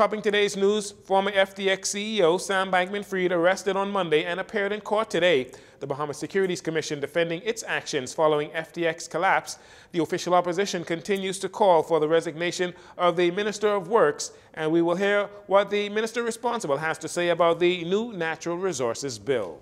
Topping today's news, former FTX CEO Sam Bankman Fried arrested on Monday and appeared in court today. The Bahamas Securities Commission defending its actions following FTX collapse. The official opposition continues to call for the resignation of the Minister of Works, and we will hear what the minister responsible has to say about the new Natural Resources Bill.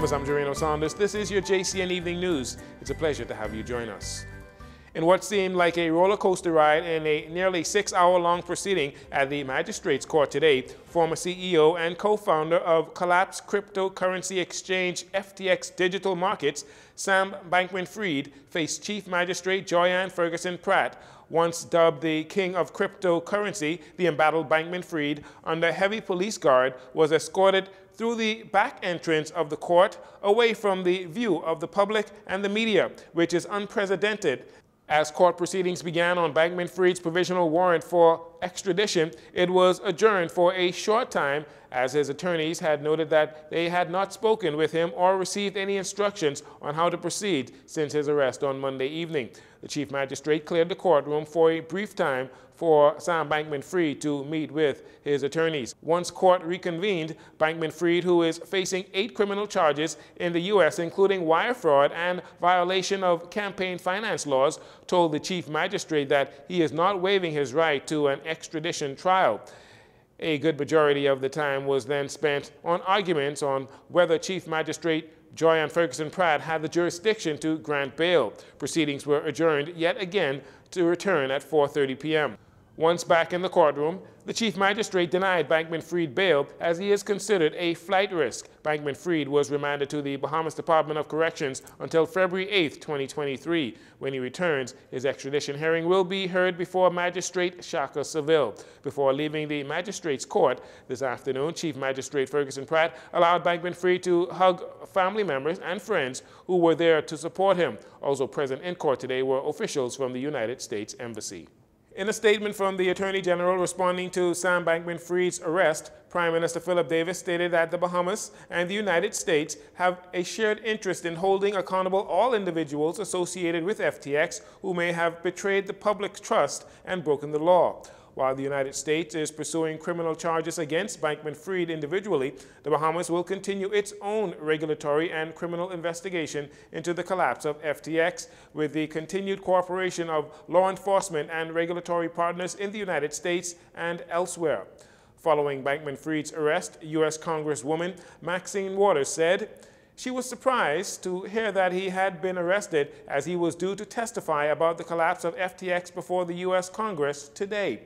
I'm Jareno Saunders. This is your JCN Evening News. It's a pleasure to have you join us. In what seemed like a roller coaster ride in a nearly six hour long proceeding at the Magistrates Court today, former CEO and co founder of collapsed cryptocurrency exchange FTX Digital Markets, Sam Bankman Fried, faced Chief Magistrate Joyanne Ferguson Pratt. Once dubbed the king of cryptocurrency, the embattled Bankman Fried, under heavy police guard, was escorted through the back entrance of the court away from the view of the public and the media, which is unprecedented. As court proceedings began on Bankman Fried's provisional warrant for extradition, it was adjourned for a short time as his attorneys had noted that they had not spoken with him or received any instructions on how to proceed since his arrest on Monday evening. The chief magistrate cleared the courtroom for a brief time for Sam Bankman Fried to meet with his attorneys. Once court reconvened, Bankman Fried, who is facing eight criminal charges in the U.S., including wire fraud and violation of campaign finance laws, told the chief magistrate that he is not waiving his right to an extradition trial. A good majority of the time was then spent on arguments on whether Chief Magistrate Joyanne Ferguson Pratt had the jurisdiction to grant bail. Proceedings were adjourned yet again to return at 4:30 p.m. Once back in the courtroom, the chief magistrate denied Bankman Fried bail as he is considered a flight risk. Bankman Fried was remanded to the Bahamas Department of Corrections until February 8, 2023. When he returns, his extradition hearing will be heard before Magistrate Shaka Serville. Before leaving the magistrate's court this afternoon, Chief Magistrate Ferguson Pratt allowed Bankman Fried to hug family members and friends who were there to support him. Also present in court today were officials from the United States Embassy. In a statement from the Attorney General responding to Sam Bankman Fried's arrest, Prime Minister Philip Davis stated that the Bahamas and the United States have a shared interest in holding accountable all individuals associated with FTX who may have betrayed the public trust and broken the law. While the United States is pursuing criminal charges against Bankman Fried individually, the Bahamas will continue its own regulatory and criminal investigation into the collapse of FTX with the continued cooperation of law enforcement and regulatory partners in the United States and elsewhere. Following Bankman Fried's arrest, U.S. Congresswoman Maxine Waters said, she was surprised to hear that he had been arrested as he was due to testify about the collapse of FTX before the U.S. Congress today.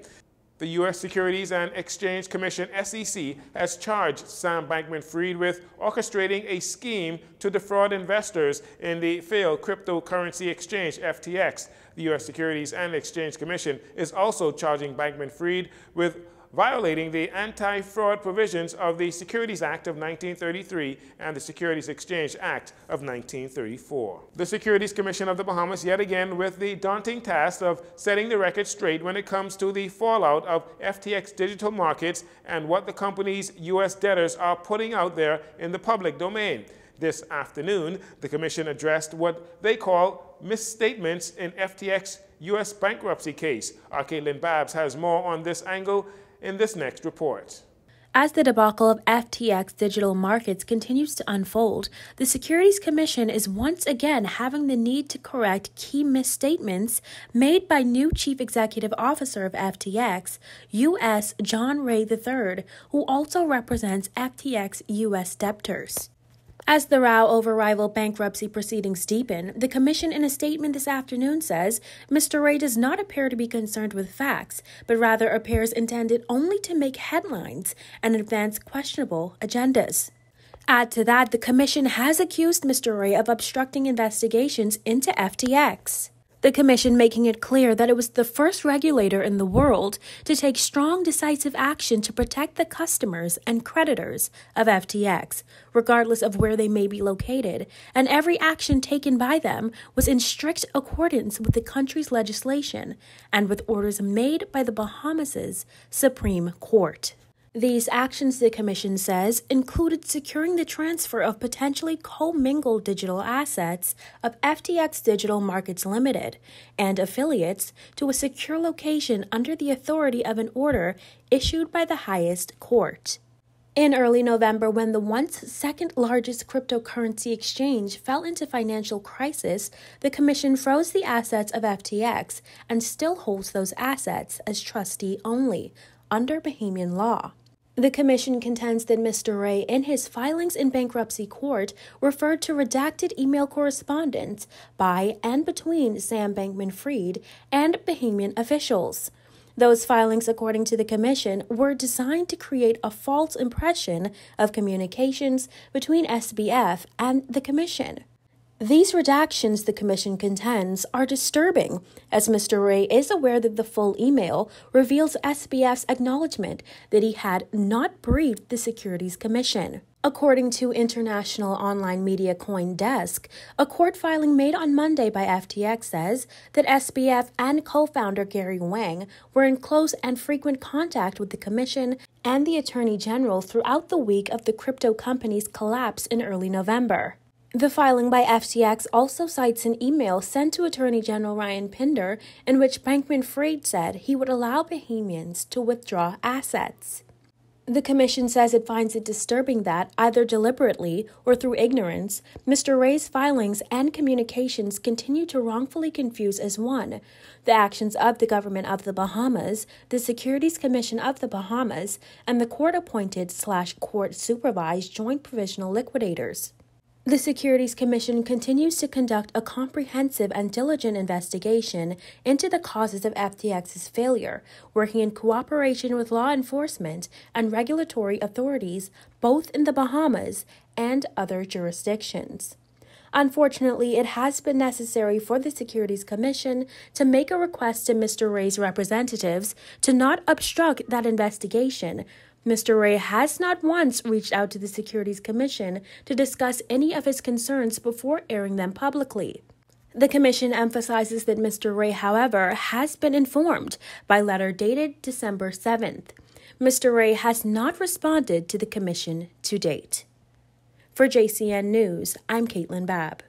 The U.S. Securities and Exchange Commission, SEC, has charged Sam Bankman Fried with orchestrating a scheme to defraud investors in the failed cryptocurrency exchange, FTX. The U.S. Securities and Exchange Commission is also charging Bankman Fried with violating the anti-fraud provisions of the Securities Act of 1933 and the Securities Exchange Act of 1934. The Securities Commission of the Bahamas yet again with the daunting task of setting the record straight when it comes to the fallout of FTX digital markets and what the company's U.S. debtors are putting out there in the public domain. This afternoon, the Commission addressed what they call misstatements in FTX U.S. bankruptcy case. Our Caitlin Babs has more on this angle in this next report. As the debacle of FTX digital markets continues to unfold, the Securities Commission is once again having the need to correct key misstatements made by new Chief Executive Officer of FTX, U.S. John Ray III, who also represents FTX U.S. debtors. As the row over rival bankruptcy proceedings deepen, the Commission in a statement this afternoon says Mr. Ray does not appear to be concerned with facts, but rather appears intended only to make headlines and advance questionable agendas. Add to that, the Commission has accused Mr. Ray of obstructing investigations into FTX. The Commission making it clear that it was the first regulator in the world to take strong, decisive action to protect the customers and creditors of FTX, regardless of where they may be located, and every action taken by them was in strict accordance with the country's legislation and with orders made by the Bahamas' Supreme Court. These actions, the Commission says, included securing the transfer of potentially commingled digital assets of FTX Digital Markets Limited and affiliates to a secure location under the authority of an order issued by the highest court. In early November, when the once second largest cryptocurrency exchange fell into financial crisis, the Commission froze the assets of FTX and still holds those assets as trustee only under Bahamian law. The Commission contends that Mr. Ray, in his filings in bankruptcy court, referred to redacted email correspondence by and between Sam Bankman Fried and Bahamian officials. Those filings, according to the Commission, were designed to create a false impression of communications between SBF and the Commission. These redactions, the Commission contends, are disturbing, as Mr. Ray is aware that the full email reveals SBF's acknowledgement that he had not briefed the Securities Commission. According to International Online Media CoinDesk, a court filing made on Monday by FTX says that SBF and co founder Gary Wang were in close and frequent contact with the Commission and the Attorney General throughout the week of the crypto company's collapse in early November. The filing by FTX also cites an email sent to Attorney General Ryan Pinder in which Bankman Fried said he would allow Bahamians to withdraw assets. The Commission says it finds it disturbing that, either deliberately or through ignorance, Mr. Ray's filings and communications continue to wrongfully confuse as one the actions of the government of the Bahamas, the Securities Commission of the Bahamas, and the court appointed slash court supervised joint provisional liquidators. The Securities Commission continues to conduct a comprehensive and diligent investigation into the causes of FTX's failure, working in cooperation with law enforcement and regulatory authorities both in the Bahamas and other jurisdictions. Unfortunately, it has been necessary for the Securities Commission to make a request to Mr. Ray's representatives to not obstruct that investigation Mr. Ray has not once reached out to the Securities Commission to discuss any of his concerns before airing them publicly. The Commission emphasizes that Mr. Ray, however, has been informed by letter dated December 7th. Mr. Ray has not responded to the Commission to date. For JCN News, I'm Caitlin Babb.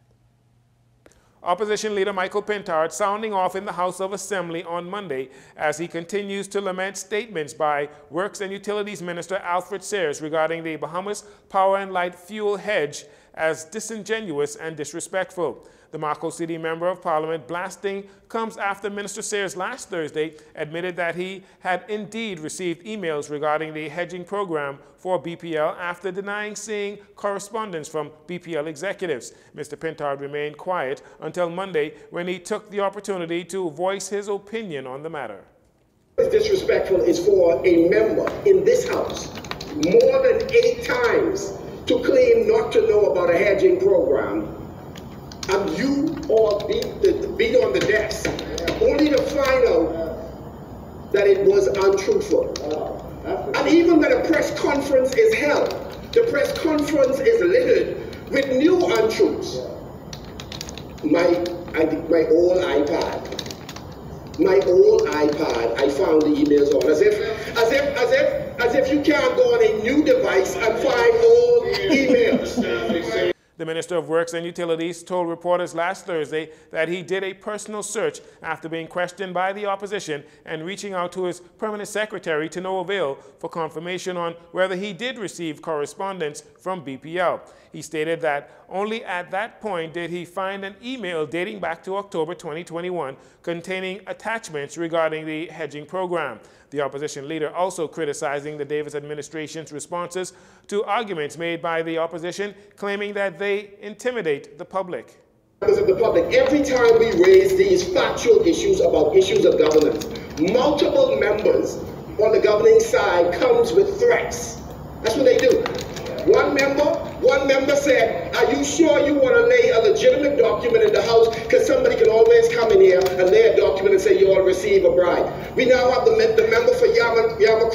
Opposition leader Michael Pintard sounding off in the House of Assembly on Monday as he continues to lament statements by Works and Utilities Minister Alfred Sears regarding the Bahamas Power and Light fuel hedge as disingenuous and disrespectful. The Marco City Member of Parliament blasting comes after Minister Sears last Thursday admitted that he had indeed received emails regarding the hedging program for BPL after denying seeing correspondence from BPL executives. Mr. Pintard remained quiet until Monday when he took the opportunity to voice his opinion on the matter. It's Disrespectful is for a member in this House more than eight times to claim not to know about a hedging program and you all be, be on the desk, only to find out that it was untruthful. And even when a press conference is held, the press conference is littered with new untruths. My, my old iPad, my old iPad, I found the emails on as if, as if, as if, as if you can't go on a new device and find old emails. The Minister of Works and Utilities told reporters last Thursday that he did a personal search after being questioned by the opposition and reaching out to his permanent secretary to no avail for confirmation on whether he did receive correspondence from BPL. He stated that only at that point did he find an email dating back to October 2021 containing attachments regarding the hedging program. The opposition leader also criticizing the Davis administration's responses to arguments made by the opposition, claiming that they intimidate the public. Of the public, every time we raise these factual issues about issues of governance, multiple members on the governing side comes with threats. That's what they do. One member, one member said, are you sure you want to lay a legitimate document in the House? Because somebody can always come in here and lay a document and say you all receive a bribe. We now have the, the member for Yama, Yama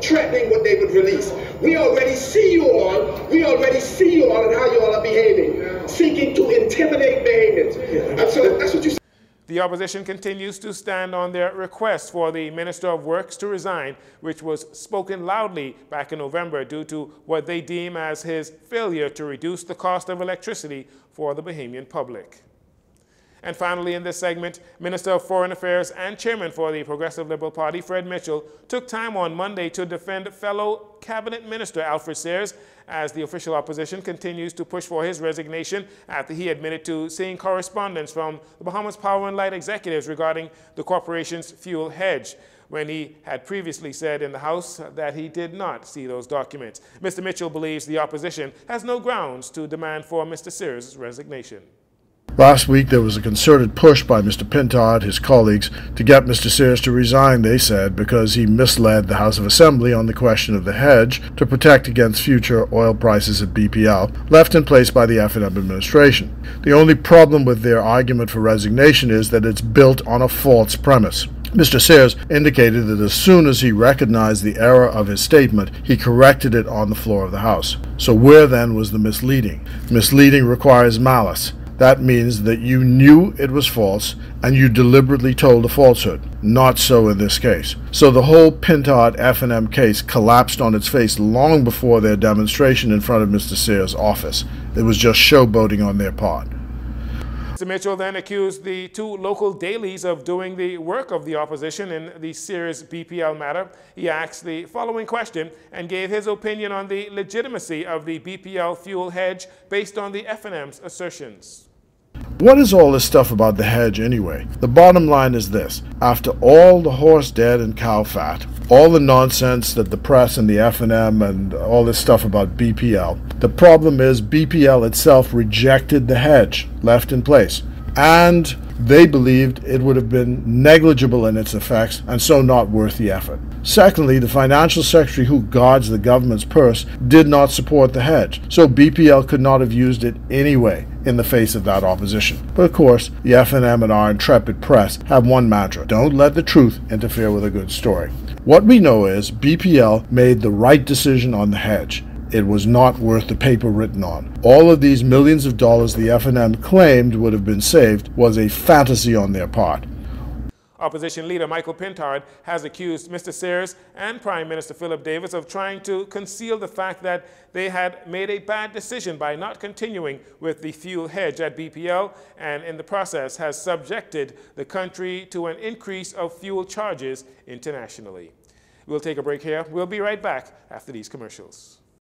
threatening what they would release. We already see you all, we already see you all and how you all are behaving, seeking to intimidate behaviors. And so that's what you the opposition continues to stand on their request for the Minister of Works to resign, which was spoken loudly back in November due to what they deem as his failure to reduce the cost of electricity for the Bahamian public. And finally, in this segment, Minister of Foreign Affairs and Chairman for the Progressive Liberal Party, Fred Mitchell, took time on Monday to defend fellow Cabinet Minister Alfred Sears as the official opposition continues to push for his resignation after he admitted to seeing correspondence from the Bahamas Power and Light executives regarding the corporation's fuel hedge when he had previously said in the House that he did not see those documents. Mr. Mitchell believes the opposition has no grounds to demand for Mr. Sears' resignation. Last week, there was a concerted push by Mr. Pintard, his colleagues, to get Mr. Sears to resign, they said, because he misled the House of Assembly on the question of the hedge to protect against future oil prices at BPL, left in place by the FNM administration. The only problem with their argument for resignation is that it's built on a false premise. Mr. Sears indicated that as soon as he recognized the error of his statement, he corrected it on the floor of the House. So where then was the misleading? Misleading requires malice. That means that you knew it was false and you deliberately told a falsehood. Not so in this case. So the whole Pintard FNM case collapsed on its face long before their demonstration in front of Mr. Sears' office. It was just showboating on their part. Mr. Mitchell then accused the two local dailies of doing the work of the opposition in the Sears BPL matter. He asked the following question and gave his opinion on the legitimacy of the BPL fuel hedge based on the FNM's assertions. What is all this stuff about the hedge anyway? The bottom line is this. After all the horse dead and cow fat, all the nonsense that the press and the FNM and all this stuff about BPL, the problem is BPL itself rejected the hedge left in place. And they believed it would have been negligible in its effects and so not worth the effort. Secondly, the financial secretary who guards the government's purse did not support the hedge, so BPL could not have used it anyway in the face of that opposition. But of course, the FNM and our intrepid press have one mantra, don't let the truth interfere with a good story. What we know is BPL made the right decision on the hedge it was not worth the paper written on. All of these millions of dollars the FNM claimed would have been saved was a fantasy on their part. Opposition leader Michael Pintard has accused Mr. Sears and Prime Minister Philip Davis of trying to conceal the fact that they had made a bad decision by not continuing with the fuel hedge at BPL and in the process has subjected the country to an increase of fuel charges internationally. We'll take a break here. We'll be right back after these commercials.